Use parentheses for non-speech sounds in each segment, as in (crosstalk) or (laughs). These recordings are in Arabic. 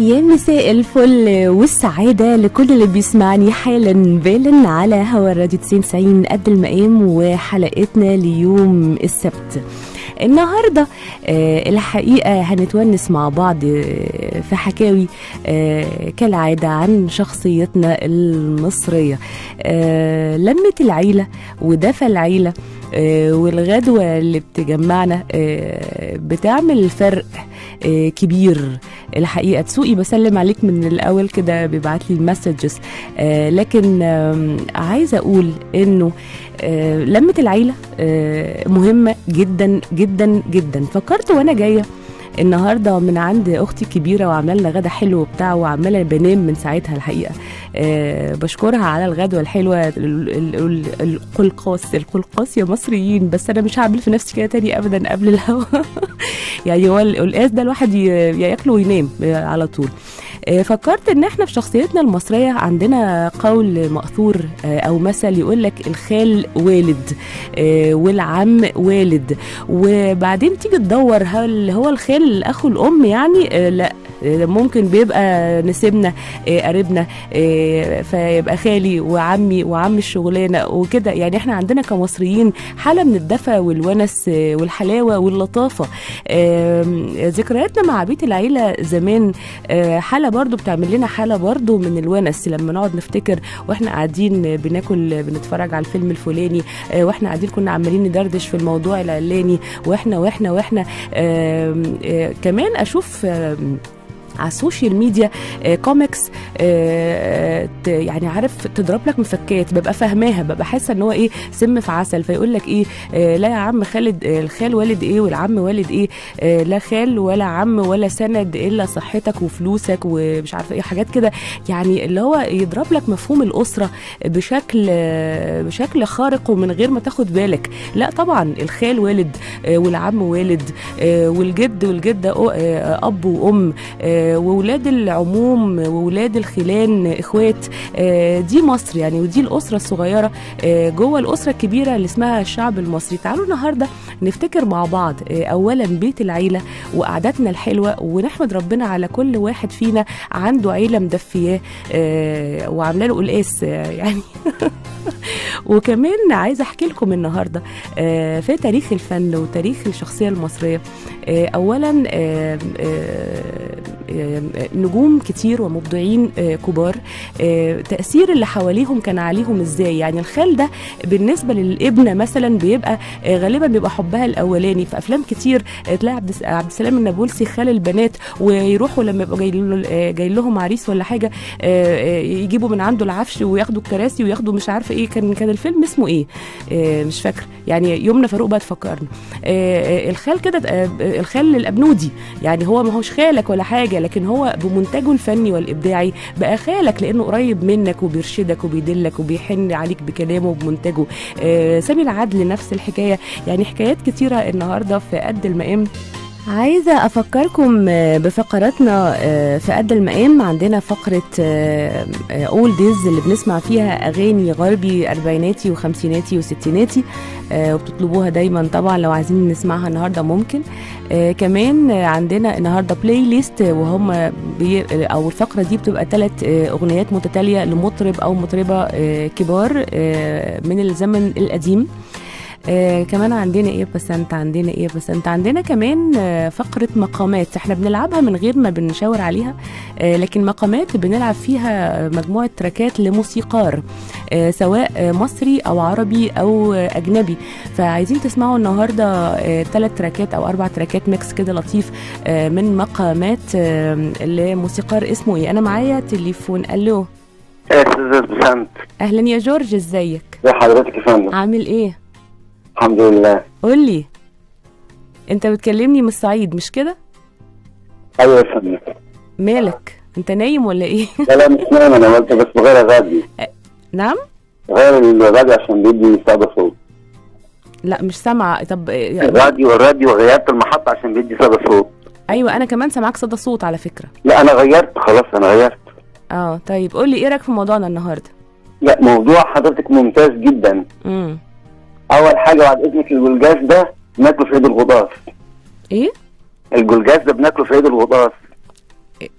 يا مساء الفل والسعادة لكل اللي بيسمعني حالا بالا على هوا الراديو 90 قد المقام وحلقتنا ليوم السبت. النهاردة آه الحقيقة هنتونس مع بعض آه في حكاوي آه كالعادة عن شخصيتنا المصرية. آه لمة العيلة ودفى العيلة آه والغدوة اللي بتجمعنا آه بتعمل فرق آه كبير. الحقيقة تسوقي بسلم عليك من الأول كده بيبعت لي المسجز. آه لكن آه إنه آه لمة العيلة آه مهمة جدا جدا جدا. فكرت وأنا جاية النهارده من عند أختي الكبيرة وعامله لنا غدا حلو وبتاع وعماله بنام من ساعتها الحقيقة. أه بشكرها على الغدوة الحلوة القلقاس القلقاس يا مصريين بس أنا مش هعمل في نفسي كده تاني ابدا قبل الهوا. (laughs) يعني هو القلقاس ده الواحد ياكله وينام على طول. فكرت إن إحنا في شخصيتنا المصرية عندنا قول مأثور أو مثل يقول لك الخال والد والعم والد. وبعدين تيجي تدور هل هو الخال اخو الأم يعني لا. ممكن بيبقى نسيبنا قريبنا فيبقى خالي وعمي وعم الشغلانة وكده. يعني إحنا عندنا كمصريين حالة من الدفى والونس والحلاوة واللطافة. ذكرياتنا مع بيت العيلة زمان حالة برضو بتعمل لنا حالة برضو من الونس. لما نقعد نفتكر وإحنا قاعدين بناكل بنتفرج على الفيلم الفلاني وإحنا قاعدين كنا عمالين ندردش في الموضوع العلاني وإحنا وإحنا وإحنا. كمان أشوف على ال social media comics يعني عارف تضرب لك في إفيهات ببقى فاهماها ببقى حاسة إن هو إيه سم في عسل. فيقول لك إيه آه لا يا عم خالد الخال والد إيه والعم والد إيه آه لا خال ولا عم ولا سند إلا صحتك وفلوسك ومش عارفة إيه حاجات كده. يعني اللي هو يضرب لك مفهوم الأسرة بشكل آه بشكل خارق ومن غير ما تاخد بالك. لا طبعا الخال والد آه والعم والد آه والجد والجدة آه أب وأم آه وولاد العموم وولاد الخلان إخوات دي مصر يعني ودي الأسرة الصغيرة جوه الأسرة الكبيرة اللي اسمها الشعب المصري. تعالوا النهارده نفتكر مع بعض اولا بيت العيلة وقعدتنا الحلوة ونحمد ربنا على كل واحد فينا عنده عيلة مدفياه وعاملة له قلقاس يعني. (laughs) وكمان عايزة أحكي لكم النهارده في تاريخ الفن وتاريخ الشخصية المصرية اولا نجوم كتير ومبدعين كبار. تأثير اللي حواليهم كان عليهم إزاي؟ يعني الخال ده بالنسبة للابنه مثلا بيبقى غالبا بيبقى حبها الأولاني. في أفلام كتير تلاقي عبد السلام النابلسي خال البنات ويروحوا لما يبقوا جاي لهم عريس ولا حاجة يجيبوا من عنده العفش وياخدوا الكراسي وياخدوا مش عارفة إيه. كان كان الفيلم اسمه إيه؟ مش فاكرة. يعني يمنى فاروق بقى تفكرنا الخال كده الخال الأبنودي. يعني هو ما هوش خالك ولا حاجة لكن هو بمنتجه الفني والإبداعي. بقى خالك لأنه قريب منك وبيرشدك وبيدلك وبيحن عليك بكلامه وبمنتجه. آه سامي العدل نفس الحكاية. يعني حكايات كتيرة النهارده في قد المقام. عايزة أفكركم بفقراتنا في قد المقام عندنا فقرة أول ديز اللي بنسمع فيها أغاني غربي أربعيناتي وخمسيناتي وستيناتي وبتطلبوها دايما طبعا لو عايزين نسمعها النهاردة ممكن. كمان عندنا النهاردة playlist وهم بي أو الفقرة دي بتبقى ثلاث أغنيات متتالية لمطرب أو مطربة كبار من الزمن القديم. آه كمان عندنا إيه بسنت؟ عندنا إيه بسنت؟ عندنا كمان آه فقرة مقامات. إحنا بنلعبها من غير ما بنشاور عليها آه لكن مقامات بنلعب فيها مجموعة track ات لموسيقار آه سواء مصري أو عربي أو آه أجنبي. فعايزين تسمعوا النهارده ثلاث آه track ات أو أربع track ات mix كده لطيف آه من مقامات آه لموسيقار اسمه إيه؟ أنا معايا تليفون. ألو. أستاذ بسنت. أهلا يا جورج إزيك؟ ازي حضرتك يا فندم؟ عامل إيه؟ الحمد لله. قول لي انت بتكلمني من الصعيد مش كده؟ أيوه يا فندم. مالك؟ انت نايم ولا إيه؟ (laughs) لا لا مش نايم أنا قلت بس بغير الراديو نعم؟ غير الراديو عشان بيدي صدى صوت. لا مش سامعة. طب يعني الراديو الراديو غيرت المحطة عشان بيدي صدى صوت. أيوه أنا كمان سامعاك صدى صوت على فكرة. لا أنا غيرت خلاص أنا غيرت. آه طيب قول لي إيه رأيك في موضوعنا النهارده؟ لا موضوع حضرتك ممتاز جدا. امم أول حاجة بعد إذنك الجلجاز ده بناكله في عيد الغطاس إيه؟ الجلجاز ده بناكله في عيد الغطاس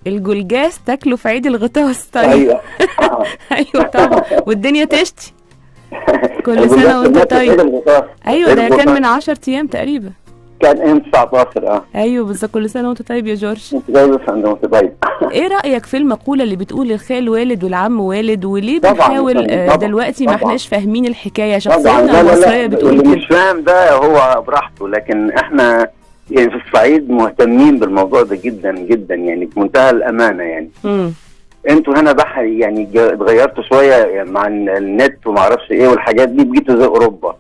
الجلجاس تاكله في عيد الغطاس طيب. أيوه. (laughs) أيوه طبعا. والدنيا تشتي. كل سنة الجلجاس وأنت طيب. أيوه ده كان من 10 أيام تقريبا. كان ام 19 آه. أيوه بس كل سنة وأنت طيب يا جورج؟ انت بس عند وأنت طيب. (laughs) إيه رأيك في المقولة اللي بتقول الخال والد والعم والد وليه طبعاً، بنحاول طبعاً، آه، طبعاً، دلوقتي ما. إحناش فاهمين الحكاية؟ شخصيتنا المصرية بتقول اللي كده. مش فاهم ده هو براحته لكن إحنا يعني في الصعيد مهتمين بالموضوع ده جدا جدا يعني بمنتهى الأمانة يعني. امم أنتوا هنا بحري يعني اتغيرتوا شوية مع ال- النت وما أعرفش إيه والحاجات دي بقيتوا زي أوروبا.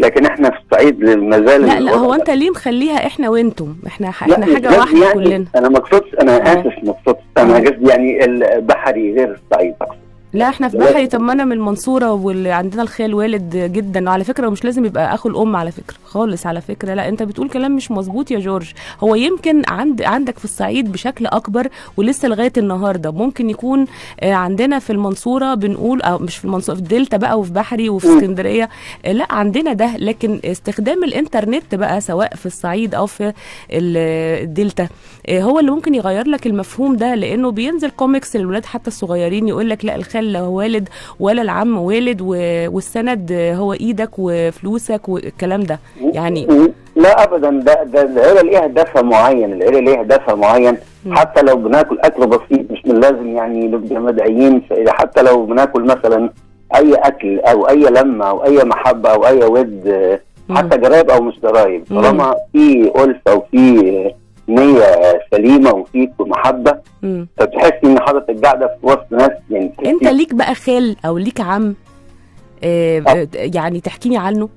لكن إحنا في الصعيد ما زال لا لا هو. انت ليه مخليها إحنا وأنتم إحنا إحنا حاجة واحدة يعني كلنا أنا ما اقصدش أنا آه. آسف ما اقصدش أنا. قصدي يعني البحري غير الصعيد أقصد لا إحنا في. بحري طب ما أنا من المنصورة واللي عندنا الخال والد جدا وعلى فكرة مش لازم يبقى أخو الأم على فكرة خالص على فكرة لا انت بتقول كلام مش مظبوط يا جورج هو يمكن عند عندك في الصعيد بشكل أكبر ولسه لغاية النهارده ممكن يكون آه، عندنا في المنصورة بنقول أو مش في المنصورة في الدلتا بقى وفي بحري وفي. اسكندرية آه، لا عندنا ده لكن استخدام الإنترنت بقى سواء في الصعيد أو في ال- الدلتا آه، هو اللي ممكن يغير لك المفهوم ده لأنه بينزل كوميكس للولاد حتى الصغيرين يقول لك لا الخال لا والد ولا العم والد والسند هو إيدك وفلوسك والكلام ده يعني لا ابدا ده ده العيلة ليها هدفها معين العيلة ليها هدفها معين. حتى لو بناكل أكل بسيط مش من لازم يعني نبقى مدعيين حتى لو بناكل مثلا أي أكل أو أي لمة أو أي محبة أو أي ود. حتى قرايب أو مش قرايب. طالما في ألفة وفي نية سليمة وفي محبة مم. فتحس إن حضرتك قاعدة في وسط ناس يعني أنت ليك بقى خال أو ليك عم آه، آه، يعني تحكيني عنه؟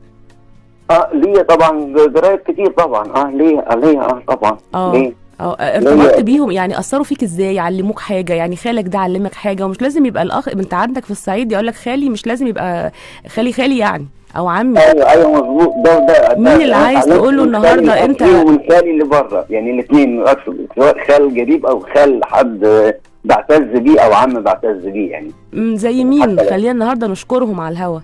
آه ليا طبعا جرايب كتير طبعا. آه ليه آه ليه آه. طبعا آه ليه آه ارتبطت بيهم؟ يعني أثروا فيك إزاي؟ علموك حاجة؟ يعني خالك ده علمك حاجة؟ ومش لازم يبقى الأخ أنت عندك في الصعيد يقول لك خالي مش لازم يبقى خالي خالي يعني. أو عمي؟ أيوه أيوه مظبوط. ده ده مين اللي عايز تقول له النهاردة؟ أنت- ومن خالي اللي بره. يعني الاثنين أقصد سواء خال قريب أو خال حد بعتز بيه أو عم بعتز بيه يعني. زي مين؟ خلينا النهارده نشكرهم على الهوا.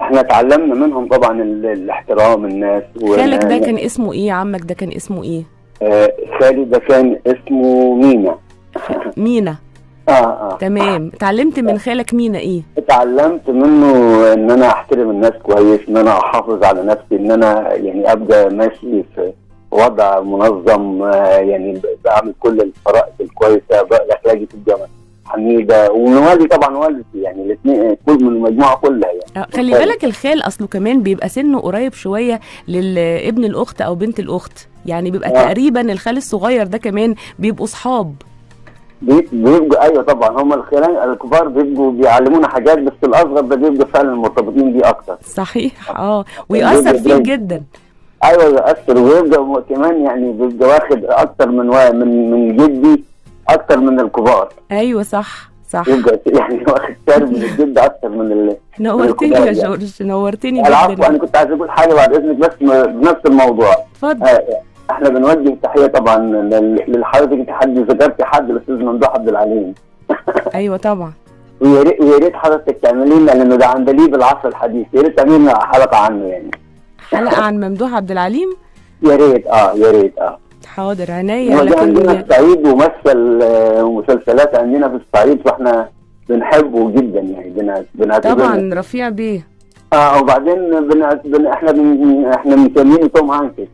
إحنا اتعلمنا منهم طبعا ال- الاحترام الناس خالك ده كان اسمه إيه؟ عمك ده كان اسمه إيه؟ آه، خالي ده كان اسمه مينا. مينا. آه آه. تمام. اتعلمت من خالك مينا إيه؟ اتعلمت منه إن أنا أحترم الناس كويس إن أنا أحافظ على نفسي إن أنا يعني أبقى ماشي في وضع منظم آه، يعني بعمل كل الفرائض الكويسة بقى الأخلاقي تبقى حميدة ومن والدي طبعا والدتي يعني الاثنين كل من المجموعة كلها يعني. آه، خلي. بالك الخال أصله كمان بيبقى سنه قريب شوية لابن الأخت أو بنت الأخت. يعني بيبقى آه. تقريبا الخال الصغير ده كمان بيبقوا صحاب. بيبقوا أيوه طبعا هم الخلان الكبار بيبقوا بيعلمونا حاجات بس الأصغر ده بيبقى فعلا مرتبطين بيه أكتر. صحيح. آه. ويأثر فيك جدا. أيوه يأثر. ويبقى كمان يعني بيبقى واخد أكتر من من من جدي أكتر من الكبار. أيوه صح صح. يبقى (laughs) يعني واخد شرب من الجد أكتر من ال نورتني يا يعني. جورج نورتني العفو جدا. أنا كنت عايز أقول حاجة بعد إذنك بس بنفس الموضوع. اتفضل. آه، إحنا بنوجه تحية طبعا للحضرتك انت حد ذكرت حد الأستاذ ممدوح عبد العليم. (laughs) أيوه طبعا. ويا ريت حضرتك تعملي لنا لأنه ده عندليب العصر الحديث. يا ريت تعملي لنا حلقة عنه يعني. حلقة عن ممدوح عبد العليم؟ يا ريت آه يا ريت آه. حاضر عينيا. ده عندنا لكن الصعيد ومثل آه، مسلسلات عندنا في الصعيد فاحنا بنحبه جدا يعني بن- بنعتبره. طبعا رفيع بيه. آه وبعدين بن... بن... إحنا بن... إحنا مسمينه توم هانكس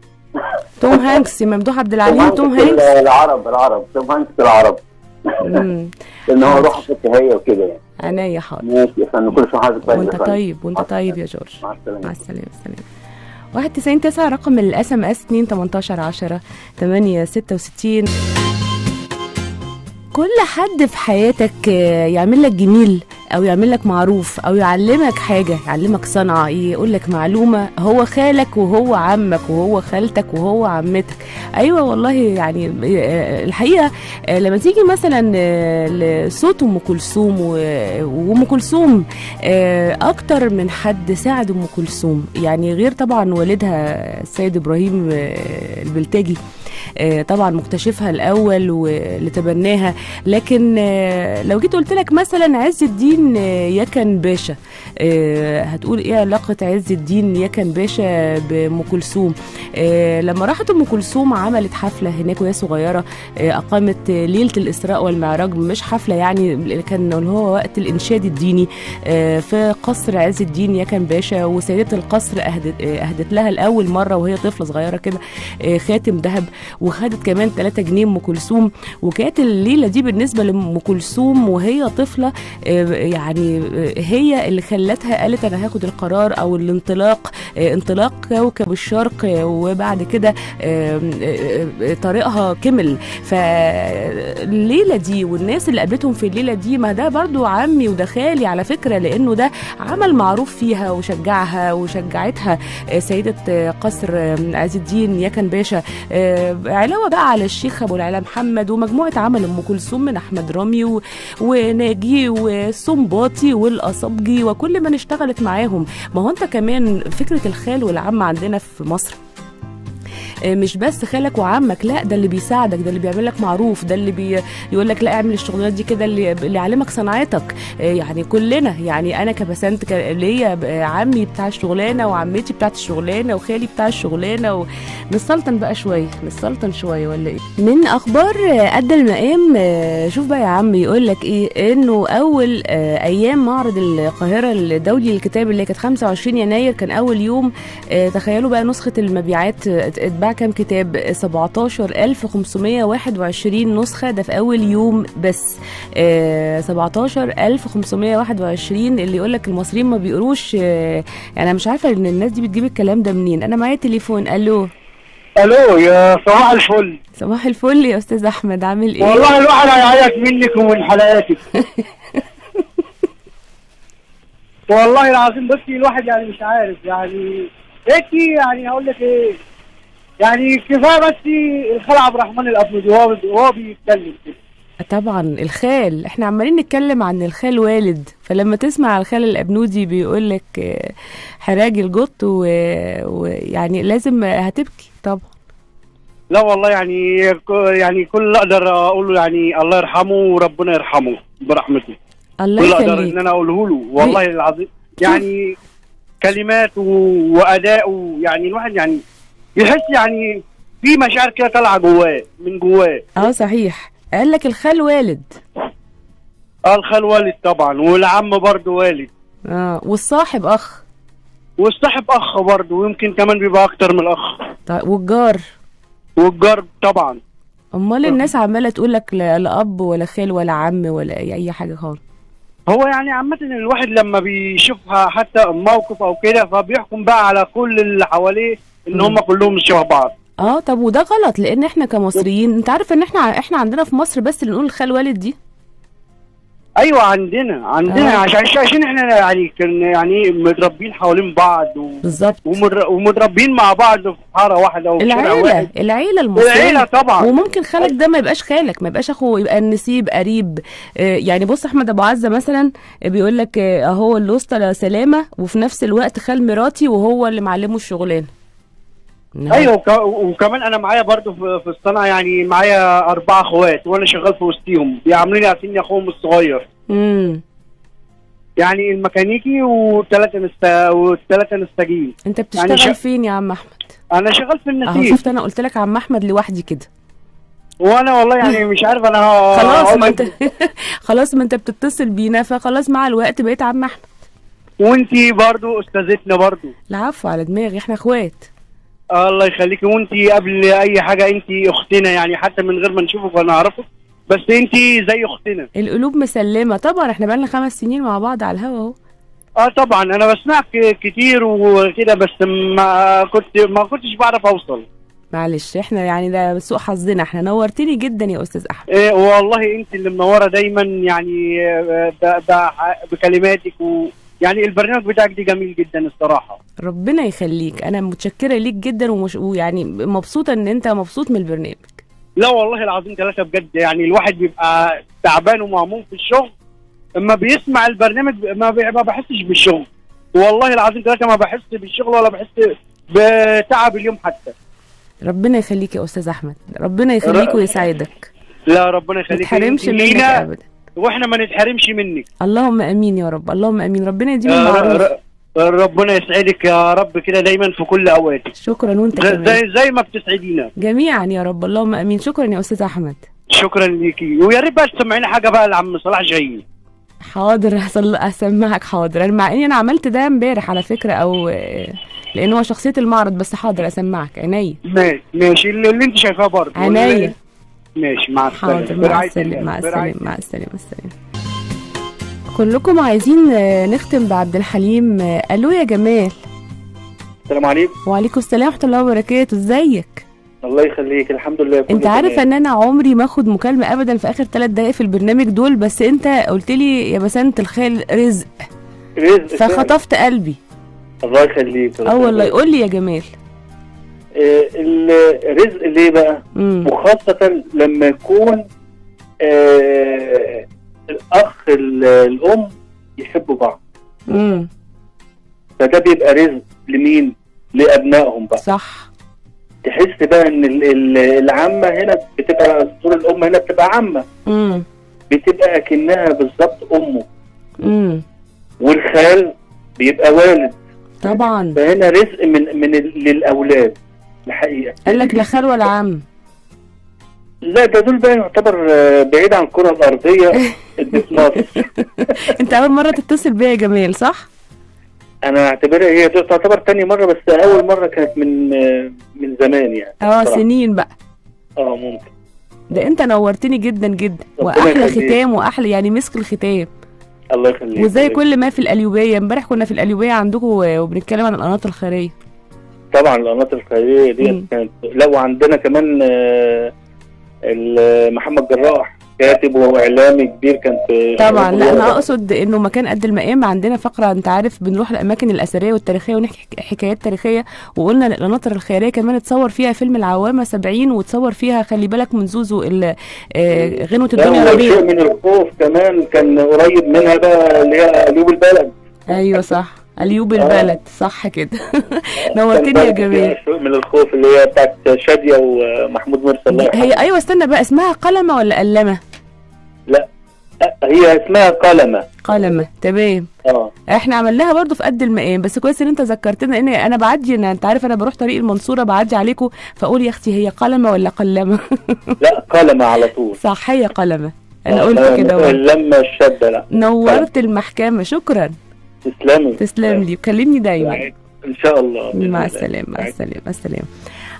توم هانكس ممدوح عبد العليم توم هانكس العرب العرب توم هانكس العرب. لأن هو. روحه فكاهيه وكده يعني. عينيا حاضر. ماشي يا فندم كل سنه وحضرتك طيب يا وانت. طيب وأنت طيب يا. جورج. مع السلامة. مع السلامة السلام واحد تسعين تسعة رقم ال SMS اتنين تمنتاشر عشرة تمانية ستة وستين. كل حد في حياتك يعمل لك جميل. أو يعمل لك معروف أو يعلمك حاجة يعلمك صنعة يقول لك معلومة هو خالك وهو عمك وهو خالتك وهو عمتك. أيوه والله يعني آه، الحقيقة آه، لما تيجي مثلا آه، لصوت أم كلثوم وأم كلثوم أكتر من حد ساعد أم كلثوم. يعني غير طبعا والدها السيد إبراهيم البلتاجي طبعا مكتشفها الأول واللي تبناها. لكن لو جيت قلت لك مثلا عز الدين الدين يكن باشا. آه، هتقول إيه علاقة عز الدين يكن باشا بأم كلثوم؟ آه، لما راحت أم كلثوم عملت حفلة هناك وهي صغيرة آه، أقامت ليلة الإسراء والمعراج مش حفلة يعني كان اللي هو وقت الإنشاد الديني. في قصر عز الدين يكن باشا وسيدة القصر اهدت أهدت لها لأول مرة وهي طفلة صغيرة كده خاتم ذهب وخدت كمان 3 جنيه أم كلثوم. وكانت الليلة دي بالنسبة لأم كلثوم وهي طفلة يعني هي اللي خلتها قالت أنا هاخد القرار أو الانطلاق آه، انطلاق كوكب الشرق وبعد كده آه، آه، طريقها كمل فالليله دي والناس اللي قابلتهم في الليلة دي ما ده برضو عمي وده خالي على فكرة لأنه ده عمل معروف فيها وشجعها وشجعتها. سيدة قصر عز الدين يكن باشا. علاوة بقى على الشيخ أبو العلا محمد ومجموعة عمل أم كلثوم من أحمد رامي وناجي والسنباطي والاصابجي وكل من اشتغلت معاهم. ما هو أنت كمان فكرة الخال والعم عندنا في مصر؟ مش بس خالك وعمك لا ده اللي بيساعدك ده اللي بيعمل لك معروف ده اللي بي يقول لك لا اعمل الشغلانات دي كده اللي اللي يعلمك صنعتك آه، يعني كلنا يعني أنا كبسنت ليا عمي بتاع الشغلانة وعمتي بتاعت الشغلانة وخالي بتاع الشغلانة ونسلطن بقى شوية نسلطن شوية ولا إيه؟ من أخبار آه، قد المقام آه، شوف بقى يا عم يقول لك إيه؟ إنه أول آه، أيام معرض القاهرة الدولي للكتاب اللي كانت 25 يناير كان أول يوم آه، تخيلوا بقى نسخة المبيعات آه، اتباع كام كتاب؟ 17521 نسخة. ده في أول يوم بس. آه، 17521 اللي يقول لك المصريين ما بيقروش آه، يعني أنا مش عارفة إن الناس دي بتجيب الكلام ده منين. أنا معايا تليفون. ألو. ألو يا صباح الفل. صباح الفل يا أستاذ أحمد. عامل إيه؟ والله الواحد هيعيط منك ومن حلقاتك (laughs) والله العظيم بصي الواحد يعني مش عارف يعني هيك يعني هقول لك إيه؟ يعني كفاية بس الخال عبد الرحمن الابنودي وهو وهو بيتكلم. كده طبعا الخال. إحنا عمالين نتكلم عن الخال والد. فلما تسمع الخال الأبنودي بيقول لك حراج الجط و- ويعني لازم هتبكي. طبعا. لا والله يعني يعني كل اللي أقدر أقوله يعني الله يرحمه وربنا يرحمه برحمته. الله كل أقدر إن أنا أقوله له والله العظيم. يعني كلماته واداؤه يعني الواحد يعني يحس يعني في مشاعر كده طالعة جواه من جواه. آه صحيح. قال لك الخال والد. آه الخال والد طبعا والعم برضه والد. آه والصاحب أخ. والصاحب أخ برضه ويمكن كمان بيبقى أكتر من الاخ طيب والجار. والجار طبعا. أمال الناس عمالة تقول لك لا أب ولا خال ولا عم ولا اي أي حاجة خالص. هو يعني عامة الواحد لما بيشوفها حتى موقف أو كده فبيحكم بقى على كل اللي حواليه. إن. هم كلهم شبه بعض آه طب وده غلط لأن إحنا كمصريين أنت عارف إن إحنا إحنا عندنا في مصر بس اللي نقول الخال والد دي أيوه عندنا عندنا آه. عشان عشان إحنا يعني كان يعني متربيين حوالين بعض و... بالظبط. ومتربيين مع بعض في حارة واحدة وفي العيلة واحد العيلة المصرية العيلة طبعا وممكن خالك ده ما يبقاش خالك ما يبقاش أخوه يبقى النسيب قريب آه، يعني بص أحمد أبو عزة مثلا بيقول لك آه، أهو الوسطى سلامة وفي نفس الوقت خال مراتي وهو اللي معلمه الشغلانة أيوه وك... وكمان أنا معايا برضو في, في الصنعه يعني معايا أربع أخوات وأنا شغال في وسطيهم بيعاملوني عارفين أخوهم الصغير. امم يعني الميكانيكي وثلاثه نست... والثلاثه نستجين أنت بتشتغل يعني شا- فين يا عم أحمد؟ أنا شغال في النسيج. شفت أنا قلت لك عم أحمد لوحدي كده. وأنا والله يعني (laughs) مش عارف أنا خلاص ما أنت (laughs) خلاص ما أنت بتتصل بينا فخلاص مع الوقت بقيت عم أحمد. وأنتي برضو أستاذتنا برضو. العفو على دماغي إحنا أخوات. الله يخليكي وانتي قبل أي حاجة انتي أختنا يعني حتى من غير ما نشوفك ولا نعرفك بس انتي زي أختنا. القلوب مسلمة. طبعا إحنا بقالنا خمس سنين مع بعض على الهوا أهو. آه طبعا. أنا بسمعك كتير وكده بس ما كنت ما كنتش بعرف أوصل. معلش إحنا يعني ده سوء حظنا. إحنا نورتني جدا يا أستاذ أحمد. إيه والله أنت اللي منورة دايما يعني آه، ب- ويعني البرنامج بتاعك دي جميل جدا الصراحة. ربنا يخليك. أنا متشكرة ليك جدا ومش ويعني مبسوطة إن أنت مبسوط من البرنامج. لا والله العظيم ثلاثة بجد. يعني الواحد بيبقى تعبان ومهموم في الشغل. اما بيسمع البرنامج ما ما بحسش بالشغل. والله العظيم ثلاثة ما بحس بالشغل ولا بحس بتعب اليوم حتى. ربنا يخليك يا أستاذ أحمد. ربنا يخليك ويسعدك لا ربنا ما يخليك. تحرمش انت منك ابدا. وإحنا ما نتحرمش منك. اللهم آمين يا رب. اللهم آمين. ربنا يديم آه، المعروف. ربنا يسعدك يا رب كده دايما في كل أوقاتك. شكرا وأنت زي كمان. زي, زي ما بتسعدينا. جميعا يا رب. اللهم آمين. شكرا يا أستاذ أحمد. شكرا ليكي ويا ريت بقى تسمعينا حاجة بقى لعم صلاح جايين حاضر. (laughs) هصل أسمعك. حاضر. مع إني أنا عملت ده امبارح على فكرة أو لأن هو شخصية المعرض بس حاضر أسمعك. عينيا. ماشي. اللي أنت شايفاه برضه. عينيا. ماشي مع السلامة. حاضر مع السلامة. مع السلامة مع السلامة. كلكم عايزين آه، نختم بعبد الحليم آه، ألو يا جمال. السلام عليكم. وعليكم السلام ورحمة الله وبركاته. إزيك؟ الله يخليك الحمد لله أنت عارف تمام. إن أنا عمري ما أخد مكالمة ابدا في آخر ثلاث دقائق في البرنامج دول بس أنت قلت لي يا بسنت الخيل رزق. رزق. فخطفت قلبي. الله يخليك آه والله قول لي يا جمال. الرزق ليه بقى؟ امم وخاصة لما يكون آه، الأخ ال- الأم يحبوا بعض. امم فده بيبقى رزق لمين؟ لأبنائهم بقى. صح. تحس بقى إن ال- ال- العمة هنا بتبقى صور الأم هنا بتبقى عمة. امم بتبقى أكنها بالظبط أمه. امم والخال بيبقى والد. طبعا. فهنا رزق من من للأولاد. الحقيقة. قال لك لا خال ولا عم. لا ده دول بقى يعتبر آه، بعيد عن اللي في (laughs) مصر. (laughs) انت أول مرة تتصل بيا يا جمال صح؟ أنا أعتبرها هي تعتبر تاني مرة بس أول مرة كانت من آه، من زمان يعني آه. سنين بقى. آه ممكن. ده انت نورتني جدا جدا. وأحلى. ختام وأحلى يعني مسك الختام. الله يخليك. وزي كل ما في القليوبية امبارح كنا في القليوبية عندكم وبنتكلم عن القناه الخيرية. طبعا القناة الخيرية مم. دي كانت لا وعندنا كمان آه، محمد جراح كاتب وإعلامي كبير كان في طبعا. لا أنا أقصد إنه مكان قد المقام عندنا فقرة أنت عارف بنروح الأماكن الأثرية والتاريخية ونحكي حك- حكايات تاريخية وقلنا القناطر الخيرية كمان اتصور فيها فيلم العوامة 70 وتصور فيها خلي بالك من زوزو آه، غنوة الدنيا ربيع من الخوف كمان كان قريب منها بقى اللي هي قلوب البلد. أيوه صح. اليوب البلد صح كده. (laughs) نورتني كان يا شيء من الخوف اللي هي بتاعت شادية ومحمود مرسي الله. هي أيوه استنى بقى اسمها قلمة ولا قلمة؟ لا هي اسمها قلمة. قلمة تمام. آه. إحنا عملناها برضو في قد المقام بس كويس إن أنت ذكرتنا إن أنا بعدي أنا أنت عارف أنا بروح طريق المنصورة بعدي عليكم فأقول يا أختي هي قلمة ولا قلمة؟ (laughs) لا قلمة على طول. صح هي قلمة. أنا آه، قلت كده. اللمة الشدة لا. نورت المحكمة شكرا. تسلمي. تسلم لي وكلمني دايما. إن شاء الله. مع. السلامة مع السلامة مع السلامة.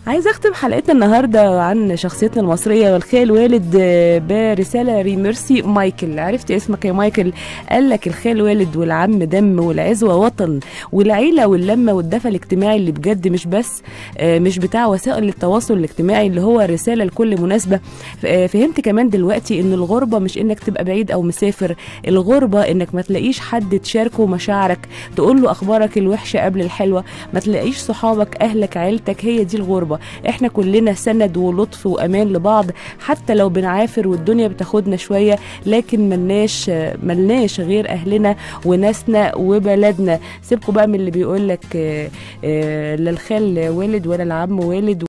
عايزه اختم حلقتنا النهارده عن شخصيتنا المصرية والخال والد آه، برسالة ريميرسي مايكل. عرفت اسمك يا مايكل؟ قال لك الخال والد والعم دم والعزوة وطن والعيلة واللمة والدفى الاجتماعي اللي بجد مش بس آه، مش بتاع وسائل التواصل الاجتماعي اللي هو رسالة لكل مناسبة. آه، فهمت كمان دلوقتي إن الغربة مش إنك تبقى بعيد أو مسافر الغربة إنك ما تلاقيش حد تشاركه مشاعرك تقول له أخبارك الوحشة قبل الحلوة ما تلاقيش صحابك أهلك عيلتك هي دي الغربة. إحنا كلنا سند ولطف وامان لبعض حتى لو بنعافر والدنيا بتاخدنا شوية لكن ملناش ملناش غير أهلنا وناسنا وبلدنا. سيبكوا بقى من اللي بيقول لك لا الخال والد ولا العم والد